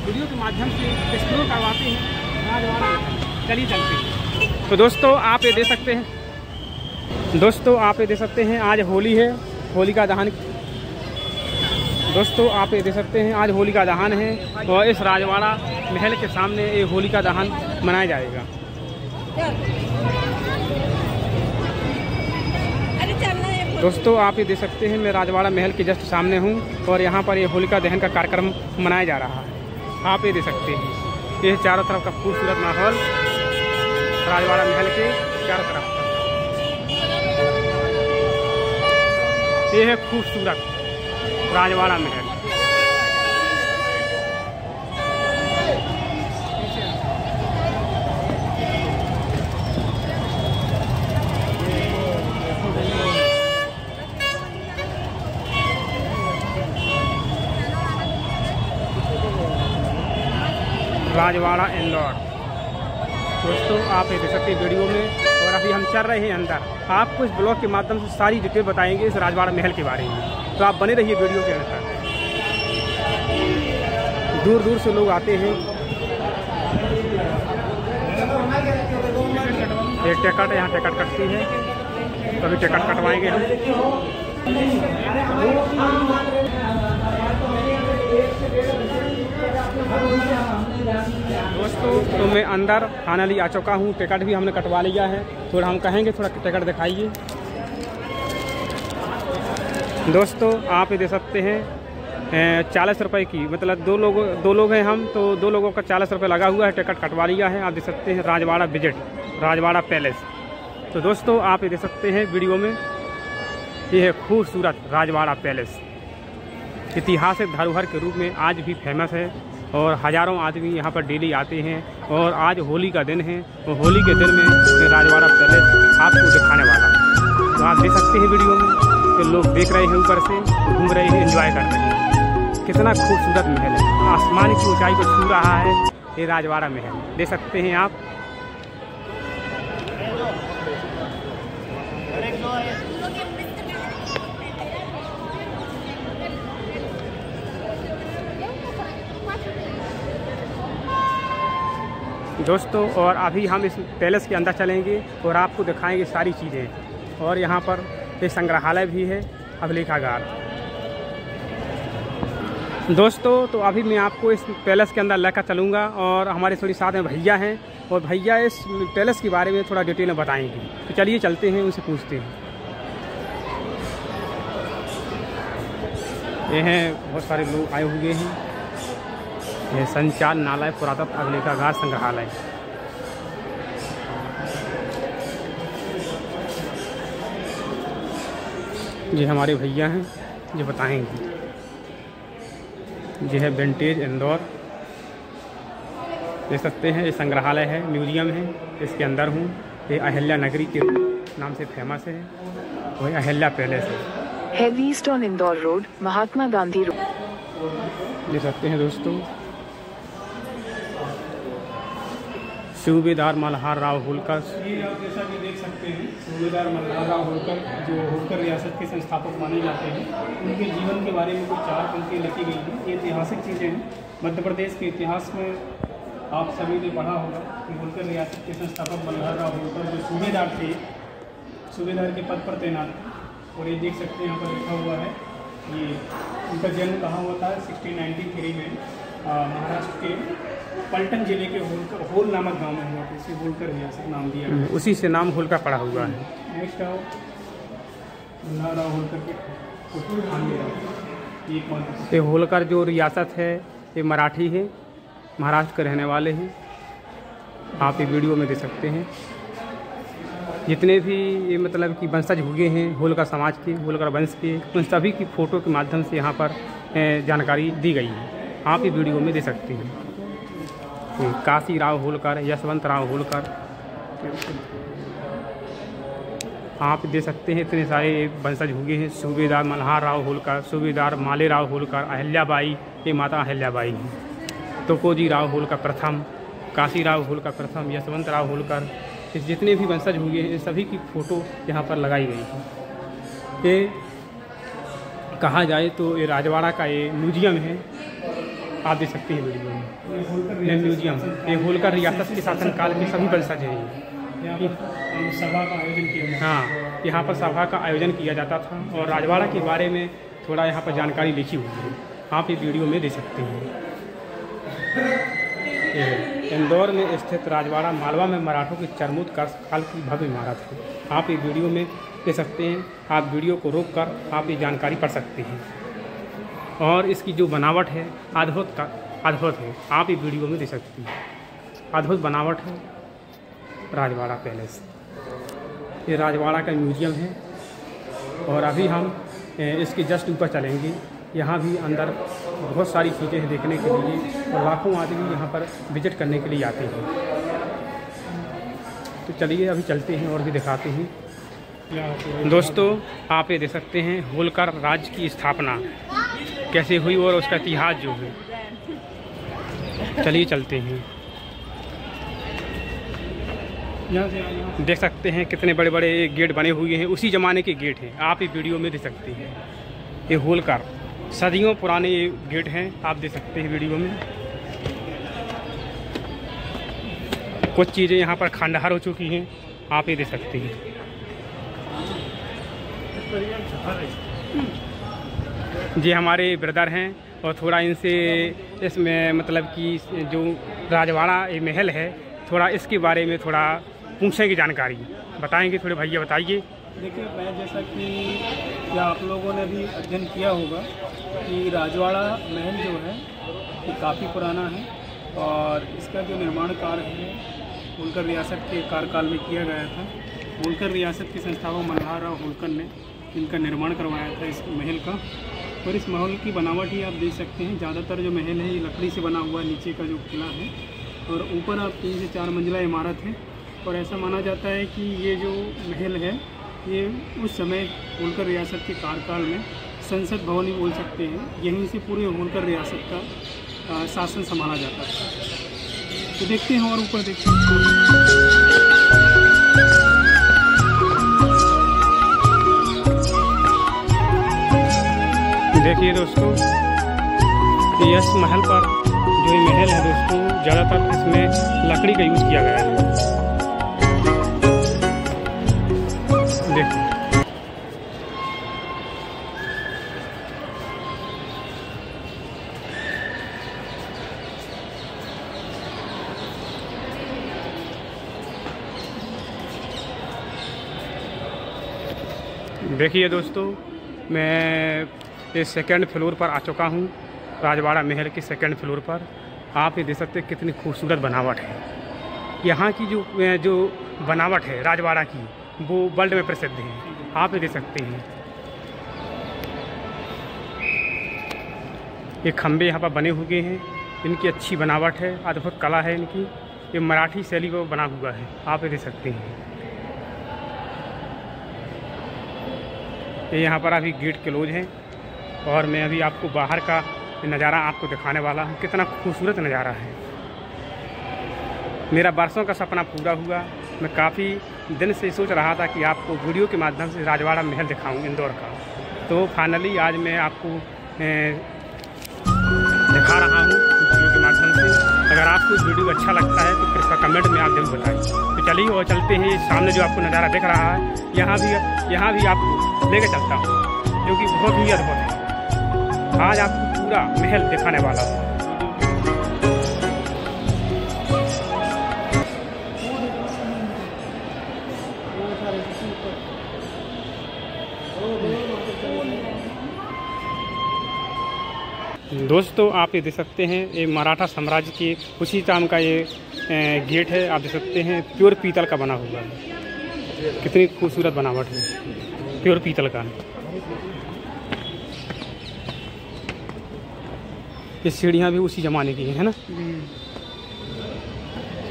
Video के माध्यम से एक्सप्लोर करवाते हैं। चलिए चलते तो दोस्तों, आप ये दे सकते हैं। दोस्तों, आप ये दे सकते हैं, आज होली है, होली का दहन। दोस्तों, आप ये दे सकते हैं, आज होली का दहन है और इस राजवाड़ा महल के सामने ये होली का दहन मनाया जाएगा। दोस्तों, आप ये देख सकते हैं, मैं राजवाड़ा महल के जस्ट सामने हूँ और यहाँ पर ये होलिका दहन का कार्यक्रम मनाया जा रहा है। आप ही दे सकते हैं। ये चारों तरफ़ का खूबसूरत माहौल राजवाड़ा महल के चारों तरफ़ ये है खूबसूरत राजवाड़ा महल। राजवाड़ा, इंदौर। दोस्तों, आप ये देख सकते हैं वीडियो में, और अभी हम चल रहे हैं अंदर। आपको इस ब्लॉग के माध्यम से सारी डिटेल बताएँगे इस राजवाड़ा महल के बारे में। तो आप बने रहिए वीडियो के अंदर। दूर दूर से लोग आते हैं। एक टिकट, यहाँ टिकट कटती है। कभी तो टिकट कटवाएँगे हम। दोस्तों तो मैं अंदर फाइनली आ चुका हूँ। टिकट भी हमने कटवा लिया है। थोड़ा हम कहेंगे, थोड़ा टिकट दिखाइए। दोस्तों, आप ये दे सकते हैं चालीस रुपए की मतलब दो लोग दो लोग हैं हम तो दो लोगों का चालीस रुपये लगा हुआ है, टिकट कटवा लिया है। आप दे सकते हैं, राजवाड़ा विज़िट, राजवाड़ा पैलेस। तो दोस्तों, आप ये देख सकते हैं वीडियो में, ये है खूबसूरत राजवाड़ा पैलेस। ऐतिहासिक धरोहर के रूप में आज भी फ़ेमस है। और हज़ारों आदमी यहाँ पर डेली आते हैं और आज होली का दिन है और होली के दिन में राजवाड़ा पैलेस आपको दिखाने वाला है। तो आप देख सकते हैं वीडियो में कि लोग देख रहे हैं ऊपर से, घूम रहे हैं एंजॉय कर रहे हैं। कितना खूबसूरत महल है। आसमान की ऊंचाई को छू रहा है। ये राजवाड़ा महल। देख सकते हैं आप दोस्तों, और अभी हम इस पैलेस के अंदर चलेंगे और आपको दिखाएँगे सारी चीज़ें। और यहाँ पर एक संग्रहालय भी है, अभिलेखागार। दोस्तों तो अभी मैं आपको इस पैलेस के अंदर लेकर चलूँगा और हमारे थोड़ी साथ में भैया हैं। और भैया इस पैलेस के बारे में थोड़ा डिटेल में बताएँगे। तो चलिए चलते हैं, उनसे पूछते हैं। ये हैं, बहुत सारे लोग आए हुए हैं। यह संचार नालय पुरातत्व अभिलेखागार संग्रहालय। ये हमारे भैया हैं ये बताएँगे। ये है विंटेज इंदौर। देख सकते हैं ये संग्रहालय है म्यूज़ियम है इसके अंदर हूँ। ये अहिल्या नगरी के नाम से फ़ेमस है वही अहिल्या पैलेस है। East on Indore Road, Mahatma Gandhi Road. देख सकते हैं दोस्तों सूबेदार मल्हार राव होलकर। ये आप जैसा कि देख सकते हैं, सूबेदार मल्हार राव होलकर जो होलकर रियासत के संस्थापक माने जाते हैं, उनके जीवन के बारे में कुछ चार पंक्तियाँ लिखी गई हैं। ये ऐतिहासिक चीज़ें हैं। मध्य प्रदेश के इतिहास में आप सभी ने पढ़ा होगा कि होलकर रियासत के संस्थापक मल्हार राव होलकर जो सूबेदार थे, सूबेदार के पद पर तैनात थे। और ये देख सकते हैं, यहाँ पर लिखा हुआ है ये उनका जन्म कहाँ हुआ था? सिक्सटीन नाइन्टी थ्री में महाराष्ट्र के पलटन ज़िले के होलकर होल नामक गाँव में हुआ था इसे होलकर रियासत नाम दिया गया। उसी से नाम होलकर पड़ा हुआ है। नेक्स्ट आओ। राव होलकर के ये होलकर जो रियासत है ये मराठी है महाराष्ट्र के रहने वाले हैं। आप ये वीडियो में देख सकते हैं। जितने भी ये मतलब कि वंशज हुए हैं होलकर समाज के होलकर वंश के उन सभी की फ़ोटो के माध्यम से यहाँ पर जानकारी दी गई है। आप ये वीडियो में दे सकते हैं। काशी राव होलकर, यशवंत राव होलकर। आप दे सकते हैं, इतने सारे वंशज हुए हैं। सूबेदार मल्हार राव होलकर, सूबेदार माले राव होलकर, अहल्याबाई, ये माता अहल्याबाई हैं। तुकोजी राव होलकर प्रथम, काशी राव होलकर प्रथम, यशवंत राव होलकर। इस जितने भी वंशज हुए हैं, सभी की फ़ोटो यहाँ पर लगाई गई है। ये कहा जाए तो ये राजवाड़ा का ये म्यूज़ियम है। आप देख सकते हैं वीडियो में। म्यूज़ियम ये होलकर रियासत के शासनकाल के सभी हैं। यहाँ पर हम सभा का आयोजन किया हाँ यहाँ पर सभा का आयोजन किया जाता था और राजवाड़ा के बारे में थोड़ा यहाँ पर जानकारी लिखी हुई है। आप ये वीडियो में दे सकते हैं। इंदौर में स्थित राजवाड़ा मालवा में मराठों के चरमूत काल की भव्य इमारत है। आप ये वीडियो में दे सकते हैं। आप वीडियो को रोक कर आप ये जानकारी पढ़ सकते हैं। और इसकी जो बनावट है, अद्भुत का, अद्भुत है। आप ये वीडियो में देख सकते हैं। अद्भुत बनावट है। राजवाड़ा पैलेस। ये राजवाड़ा का म्यूज़ियम है। और अभी हम इसके जस्ट ऊपर चलेंगे। यहाँ भी अंदर बहुत सारी चीज़ें हैं देखने के लिए और लाखों आदमी यहाँ पर विज़िट करने के लिए आते हैं। तो चलिए, अभी चलते हैं और भी दिखाते हैं। दोस्तों, आप ये देख सकते हैं होलकर राज्य की स्थापना। कैसे हुई और उसका इतिहास जो है। चलिए चलते हैं। देख सकते हैं कितने बड़े बड़े गेट बने हुए हैं। उसी ज़माने के गेट हैं। आप ये वीडियो में देख सकते हैं। ये होलकर सदियों पुराने गेट हैं। आप देख सकते हैं वीडियो में। कुछ चीज़ें यहाँ पर खंडहर हो चुकी हैं। आप ये देख सकते हैं। जी, हमारे ब्रदर हैं और थोड़ा इनसे इसमें मतलब कि जो राजवाड़ा ये महल है, थोड़ा इसके बारे में थोड़ा पूछेंगे जानकारी। बताएँगे थोड़े, भैया बताइए। देखिए, मैं जैसा कि या आप लोगों ने भी अध्ययन किया होगा कि राजवाड़ा महल जो है, ये काफ़ी पुराना है और इसका जो निर्माण कार्य है, होलकर रियासत के कार्यकाल में किया गया था। होलकर रियासत के संस्थापक मल्हार राव होलकर ने इनका निर्माण करवाया था इस महल का। और इस महल की बनावट ही आप देख सकते हैं। ज़्यादातर जो महल है, ये लकड़ी से बना हुआ, नीचे का जो किला है, और ऊपर आप तीन से चार मंजिला इमारत है। और ऐसा माना जाता है कि ये जो महल है, ये उस समय होलकर रियासत के कार्यकाल में संसद भवन ही बोल सकते हैं। यहीं से पूरे होलकर रियासत का शासन संभाला जाता है। तो देखते हैं और ऊपर देखते हैं। देखिए दोस्तों इस महल पर जो ये महल है दोस्तों, ज़्यादातर इसमें लकड़ी का यूज़ किया गया है। देखिए। देखिए दोस्तों, मैं इस सेकेंड फ्लोर पर आ चुका हूँ, राजवाड़ा महल के सेकेंड फ्लोर पर। आप ये देख सकते कितनी खूबसूरत बनावट है। यहाँ की जो जो बनावट है राजवाड़ा की, वो वर्ल्ड में प्रसिद्ध है। आप ये देख सकते हैं। ये खंभे यहाँ पर बने हुए हैं। इनकी अच्छी बनावट है, अद्भुत कला है इनकी। ये मराठी शैली को बना हुआ है। आप ये देख सकते हैं। ये यहाँ पर अभी गेट क्लोज हैं। और मैं अभी आपको बाहर का नज़ारा आपको दिखाने वाला हूँ। कितना खूबसूरत नज़ारा है। मेरा बरसों का सपना पूरा हुआ। मैं काफ़ी दिन से सोच रहा था कि आपको वीडियो के माध्यम से राजवाड़ा महल दिखाऊँ, इंदौर का। तो फाइनली आज मैं आपको दिखा रहा हूँ वीडियो के माध्यम से। अगर आपको वीडियो अच्छा लगता है तो कृपया कमेंट में आप ज़रूर बताएँ। तो चलिए और चलते हैं। सामने जो आपको नज़ारा दिख रहा है, यहाँ भी यहाँ भी आपको लेकर चलता हूँ क्योंकि बहुत ही अद्भुत है। आज आपको पूरा महल दिखाने वाला हूँ। दोस्तों, आप ये देख सकते हैं, ये मराठा साम्राज्य के उसी टाइम का ये गेट है। आप देख सकते हैं, प्योर पीतल का बना हुआ है। कितनी खूबसूरत बनावट है। प्योर पीतल का। ये सीढ़ियाँ भी उसी ज़माने की है ना?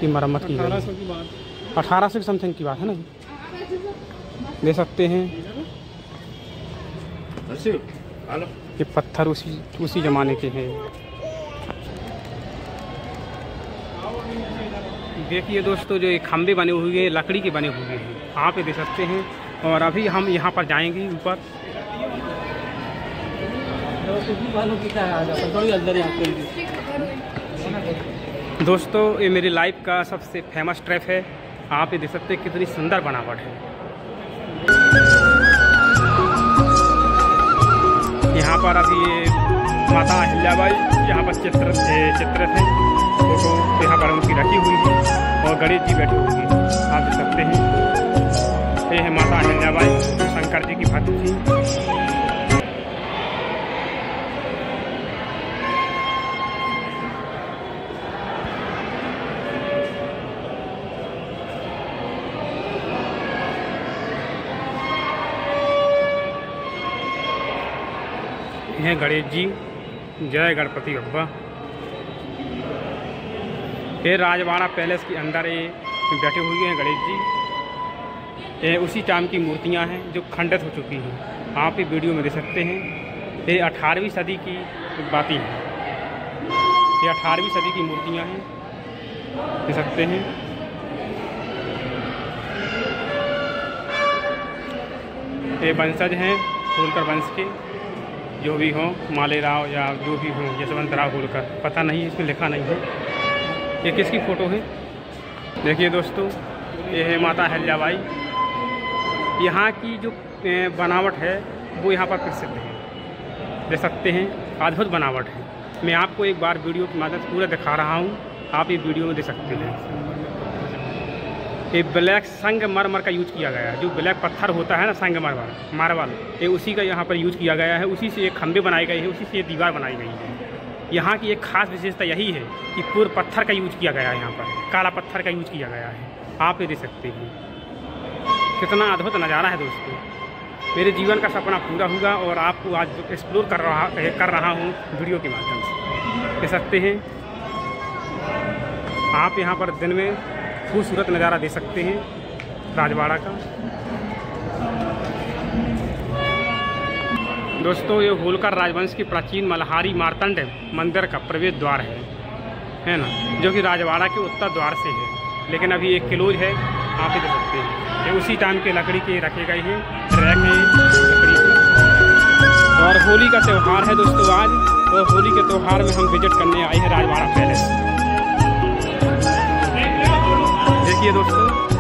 ये मरम्मत की अठारह गई सौ की बात। अठारह सौ समथिंग की बात है ना दे सकते हैं। ये पत्थर उसी उसी ज़माने के हैं। देखिए दोस्तों जो ये खंभे बने हुए हैं लकड़ी के बने हुए हैं आप ये देख सकते हैं। और अभी हम यहाँ पर जाएँगे ऊपर। दोस्तों, ये मेरी लाइफ का सबसे फ़ेमस ट्रैप है। आप ये देख सकते हैं कितनी सुंदर बनावट है। यहाँ पर अभी ये माता अहिल्याबाई यहाँ पर चित्र चित्र है फ़ोटो यहाँ पर उनकी रखी हुई है और गणेश जी बैठे हुए हैं। आप देख सकते हैं। ये है माता अहिल्याबाई शंकर जी की भक्त थी। हैं गणेश जी। जय गणपति बप्पा ये राजवाड़ा पैलेस के अंदर ये बैठे हुए हैं गणेश जी। ये उसी टाइम की मूर्तियाँ हैं जो खंडित हो चुकी हैं। आप ये वीडियो में देख सकते हैं। ये अठारहवीं सदी की बातें हैं। ये अठारहवीं सदी की मूर्तियाँ हैं। देख सकते हैं। ये वंशज हैं होलकर वंश के। जो भी हों, माले राव या जो भी हों, यशवंत राव होलकर पता नहीं, इसमें लिखा नहीं है। ये किसकी फ़ोटो है? देखिए दोस्तों, ये है माता हल्याबाई यहाँ की जो बनावट है, वो यहाँ पर प्रसिद्ध है। देख सकते हैं, अद्भुत बनावट है। मैं आपको एक बार वीडियो की मदद पूरा दिखा रहा हूँ। आप ये वीडियो में देख सकते हैं। ये ब्लैक संगमरमर का यूज़ किया गया है। जो ब्लैक पत्थर होता है ना संगमरमर मार्बल ये उसी का यहाँ पर यूज़ किया गया है। उसी से एक खंभे बनाए गए हैं, उसी से ये दीवार बनाई गई है। यहाँ की एक खास विशेषता यही है कि पूर्ण पत्थर का यूज़ किया गया है यहाँ पर, काला पत्थर का यूज़ किया गया है। आप ये देख सकते हैं। कितना अद्भुत नज़ारा है दोस्तों। मेरे जीवन का सपना पूरा हुआ और आपको आज एक्सप्लोर कर रहा कर रहा हूँ वीडियो के माध्यम से। देख सकते हैं। आप यहाँ पर दिन में खूबसूरत नज़ारा दे सकते हैं राजवाड़ा का। दोस्तों, ये होलकर राजवंश की प्राचीन मल्हारी मारतंड मंदिर का प्रवेश द्वार है है ना? जो कि राजवाड़ा के उत्तर द्वार से है, लेकिन अभी एक क्लोज है, आप ही देख सकते हैं। ये उसी टाइम के लकड़ी के रखे गए हैं ट्रैक हैं लकड़ी और होली का त्यौहार है दोस्तों, आज, और होली के त्यौहार में हम विज़िट करने आए हैं राजवाड़ा पैलेस। देखिए दोस्तों दोस्तों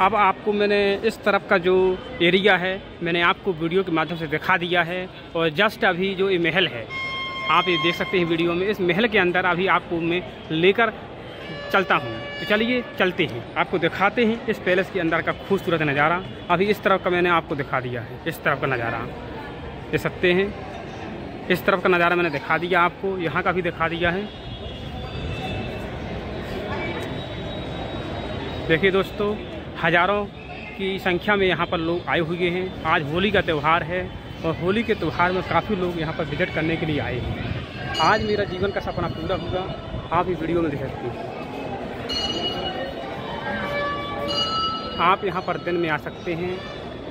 अब आपको मैंने इस तरफ़ का जो एरिया है, मैंने आपको वीडियो के माध्यम से दिखा दिया है और जस्ट अभी जो ये महल है, आप ये देख सकते हैं वीडियो में, इस महल के अंदर अभी आपको मैं लेकर चलता हूँ। तो चलिए, चलते हैं। आपको दिखाते हैं इस पैलेस के अंदर का खूबसूरत नज़ारा। अभी इस तरफ़ का मैंने आपको दिखा दिया है, इस तरफ़ का नज़ारा। देख सकते हैं, इस तरफ़ का नज़ारा मैंने दिखा दिया आपको, यहाँ का भी दिखा दिया है। देखिए दोस्तों हज़ारों की संख्या में यहाँ पर लोग आए हुए हैं। आज होली का त्यौहार है और होली के त्यौहार में काफ़ी लोग यहाँ पर विज़िट करने के लिए आए हैं। आज मेरा जीवन का सपना पूरा होगा। आप इस वीडियो में देख सकते हैं। आप यहाँ पर दिन में आ सकते हैं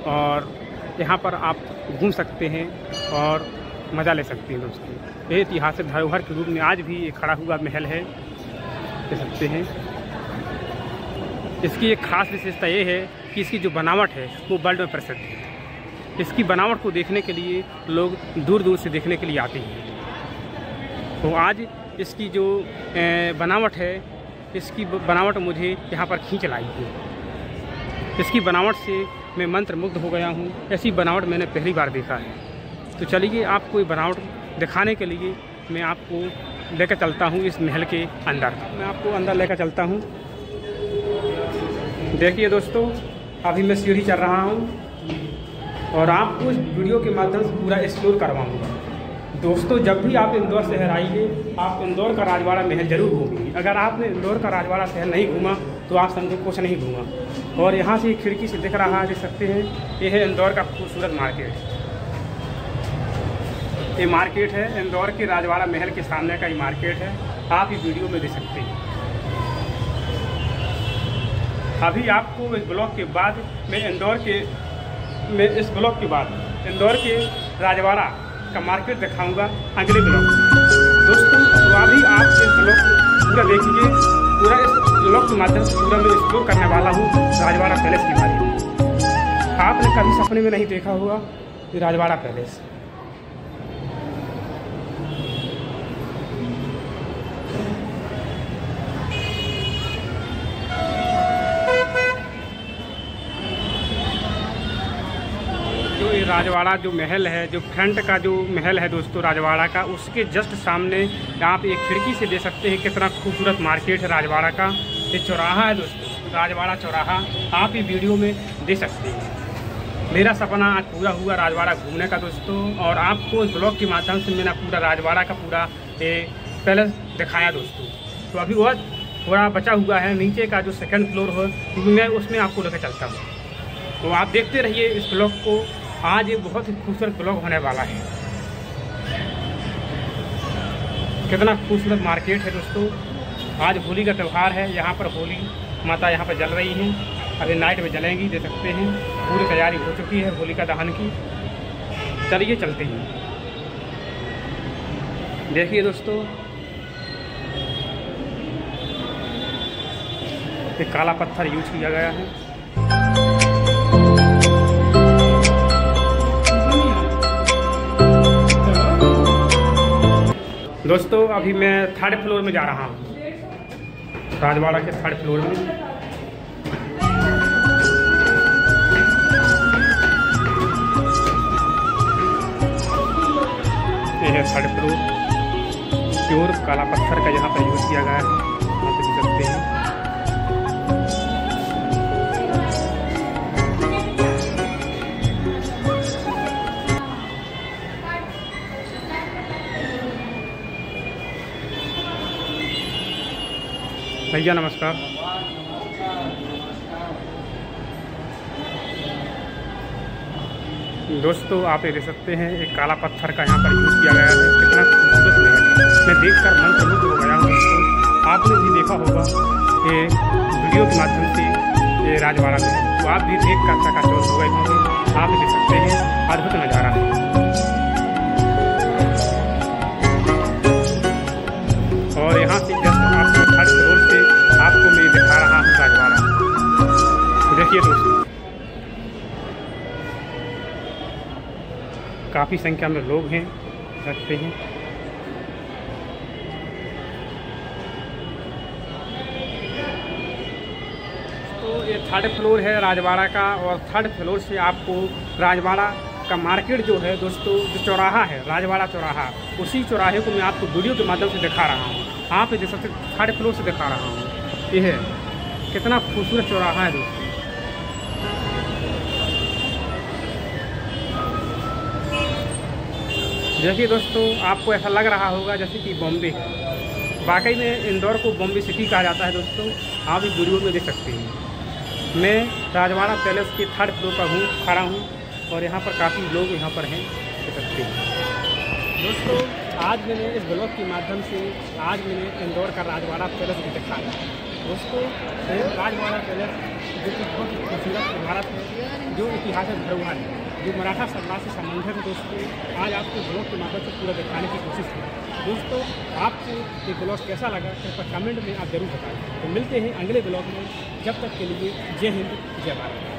और यहाँ पर आप घूम सकते हैं और मज़ा ले सकते हैं दोस्तों। ये ऐतिहासिक धरोहर के रूप में आज भी ये खड़ा हुआ महल है। देख सकते हैं। इसकी एक खास विशेषता ये है कि इसकी जो बनावट है, वो वर्ल्ड में प्रसिद्ध है। इसकी बनावट को देखने के लिए लोग दूर दूर से देखने के लिए आते हैं। तो आज इसकी जो बनावट है, इसकी बनावट मुझे यहाँ पर खींच लाई है। इसकी बनावट से मैं मंत्र मुग्ध हो गया हूँ। ऐसी बनावट मैंने पहली बार देखा है। तो चलिए आपको ये बनावट दिखाने के लिए मैं आपको लेकर चलता हूँ इस महल के अंदर। मैं आपको अंदर लेकर चलता हूँ। देखिए दोस्तों, अभी मैं सीढ़ी चल रहा हूँ और आपको इस वीडियो के माध्यम से पूरा एक्सप्लोर करवाऊँगा। दोस्तों, जब भी आप इंदौर शहर आइए, आप इंदौर का राजवाड़ा महल ज़रूर घूमिए। अगर आपने इंदौर का राजवाड़ा शहर नहीं घूमा तो आप समझो कुछ नहीं घूमा। और यहाँ से खिड़की से दिख रहा है, देख सकते हैं, ये है इंदौर का खूबसूरत मार्केट। ये मार्केट है, इंदौर के राजवाड़ा महल के सामने का ये मार्केट है। आप इस वीडियो में देख सकते हैं। अभी आपको इस ब्लॉक के बाद, मैं इंदौर के, मैं इस ब्लॉक के बाद, इंदौर के राजवाड़ा का मार्केट दिखाऊँगा अगले ब्लॉक। दोस्तों तो अभी आप इस ब्लॉक पूरा देखिए, पूरा इस ब्लॉक के माध्यम से पूरा मैं एक्सप्लोर करने वाला हूँ राजवाड़ा पैलेस के बारे में। आपने कभी सपने में नहीं देखा होगा राजवाड़ा पैलेस। ये राजवाड़ा जो महल है, जो फ्रंट का जो महल है दोस्तों राजवाड़ा का, उसके जस्ट सामने आप एक खिड़की से दे सकते हैं कितना खूबसूरत मार्केट है राजवाड़ा का। ये चौराहा है दोस्तों, राजवाड़ा चौराहा, आप ये वीडियो में दे सकते हैं। मेरा सपना आज पूरा हुआ राजवाड़ा घूमने का दोस्तों, और आपको इस ब्लॉग के माध्यम से मैंने पूरा राजवाड़ा का पूरा पैलेस दिखाया दोस्तों। तो अभी वह थोड़ा बचा हुआ है, नीचे का जो सेकंड फ्लोर हो, मैं उसमें आपको लेकर चलता हूँ। तो आप देखते रहिए इस ब्लॉग को। आज ये बहुत ही खूबसूरत ब्लॉग होने वाला है। कितना खूबसूरत मार्केट है दोस्तों। आज होली का त्यौहार है, यहाँ पर होली माता यहाँ पर जल रही हैं। अभी नाइट में जलेंगी दे सकते हैं। पूरी तैयारी हो चुकी है होलिका दहन की। चलिए चलते हैं। देखिए दोस्तों ये काला पत्थर यूज़ किया गया है। दोस्तों, अभी मैं थर्ड फ्लोर में जा रहा हूँ। राजवाड़ा के थर्ड फ्लोर में। थर्ड फ्लोर प्योर काला पत्थर का यहाँ पर यूज़ किया गया है। भैया, नमस्कार। दोस्तों, आप ये देख सकते हैं, एक काला पत्थर का यहाँ पर यूज़ किया गया है। कितना खूबसूरत महल मैं देखकर मन प्रमुख हो गया हूँ, दोस्तों। आपने भी देखा होगा, ये वीडियो के माध्यम से ये राजवाड़ा में तो आप भी देख कर चकाचौंध हो गए होंगे। आप देख सकते हैं, अद्भुत नज़ारा है। और यहाँ देखिए दोस्तों। काफ़ी संख्या में लोग हैं, रखते हैं। तो ये थर्ड फ्लोर है राजवाड़ा का और थर्ड फ्लोर से आपको राजवाड़ा का मार्केट जो है दोस्तों, जो चौराहा है, राजवाड़ा चौराहा, उसी चौराहे को मैं आपको वीडियो के माध्यम से दिखा रहा हूँ। आप सकते थर्ड फ्लोर से दिखा रहा हूँ। ये है, कितना खूबसूरत चौराहा है दोस्तों। देखिए दोस्तों, आपको ऐसा लग रहा होगा जैसे कि बॉम्बे। वाकई में इंदौर को बॉम्बे सिटी कहा जाता है दोस्तों। आप इस वीडियो में देख सकते हैं। मैं राजवाड़ा पैलेस के थर्ड फ्लोर पर हूँ, खड़ा हूँ और यहाँ पर काफ़ी लोग यहाँ पर हैं, देख सकते हैं। दोस्तों, आज मैंने इस ब्लॉग के माध्यम से, आज मैंने इंदौर का राजवाड़ा पैलेस भी दिखाया दोस्तों राजवाड़ा पैलेस जो कि बहुत खूबसूरत इमारत है, जो इतिहासक धरोहर है। जो मराठा सरकार से संबंधित है, दोस्तों, आज आपको ब्लॉग के माध्यम से पूरा दिखाने की कोशिश की दोस्तों आपको ये ब्लॉग कैसा लगा, कृपया कमेंट में आप ज़रूर बताएँ। तो मिलते हैं अगले ब्लॉग में, जब तक के लिए जय हिंद, जय भारत।